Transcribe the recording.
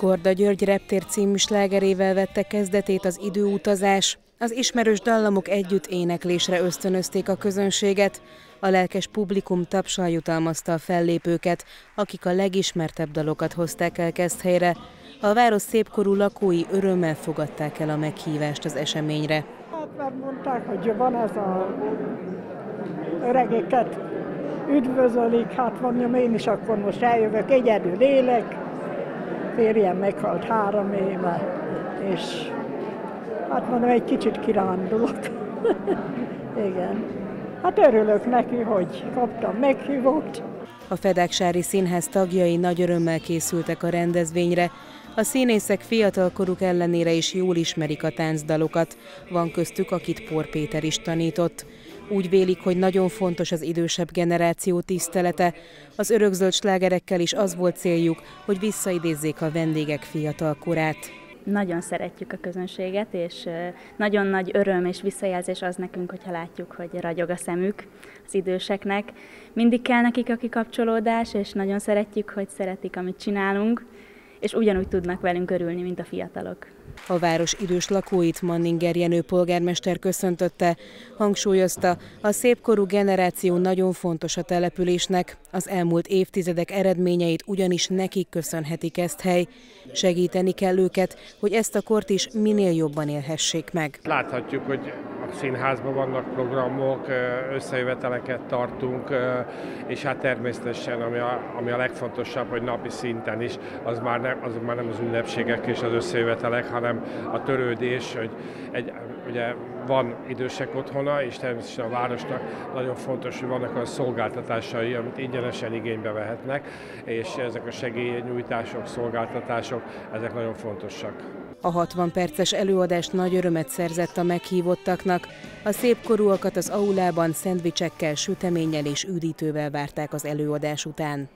Korda György reptér című slágerével vette kezdetét az időutazás. Az ismerős dallamok együtt éneklésre ösztönözték a közönséget. A lelkes publikum tapsal jutalmazta a fellépőket, akik a legismertebb dalokat hozták el Keszthelyre. A város szépkorú lakói örömmel fogadták el a meghívást az eseményre. Hát mert mondták, hogy van ez a öregeket üdvözölik, hát mondjam én is akkor most eljövök, egyedül élek, férjem meghalt három éve, és hát mondom, egy kicsit kirándulok. Igen. Hát örülök neki, hogy kaptam meghívót. A Fedáksári Színház tagjai nagy örömmel készültek a rendezvényre. A színészek fiatalkoruk ellenére is jól ismerik a táncdalokat. Van köztük, akit Por Péter is tanított. Úgy vélik, hogy nagyon fontos az idősebb generáció tisztelete. Az örökzöld slágerekkel is az volt céljuk, hogy visszaidézzék a vendégek fiatal korát. Nagyon szeretjük a közönséget, és nagyon nagy öröm és visszajelzés az nekünk, hogyha látjuk, hogy ragyog a szemük az időseknek. Mindig kell nekik a kikapcsolódás, és nagyon szeretjük, hogy szeretik, amit csinálunk, és ugyanúgy tudnak velünk örülni, mint a fiatalok. A város idős lakóit Manninger Jenő polgármester köszöntötte, hangsúlyozta, a szépkorú generáció nagyon fontos a településnek, az elmúlt évtizedek eredményeit ugyanis nekik köszönhetik ezt hely. Segíteni kell őket, hogy ezt a kort is minél jobban élhessék meg. Láthatjuk, hogy színházban vannak programok, összejöveteleket tartunk, és hát természetesen, ami a, ami a legfontosabb, hogy napi szinten is, az már, nem, az már nem az ünnepségek és az összejövetelek, hanem a törődés, hogy egy, ugye van idősek otthona, és természetesen a városnak nagyon fontos, hogy vannak a szolgáltatásai, amit ingyenesen igénybe vehetnek, és ezek a segélynyújtások, szolgáltatások, ezek nagyon fontosak. A 60 perces előadás nagy örömet szerzett a meghívottaknak. A szépkorúakat az aulában szendvicsekkel, süteménnyel és üdítővel várták az előadás után.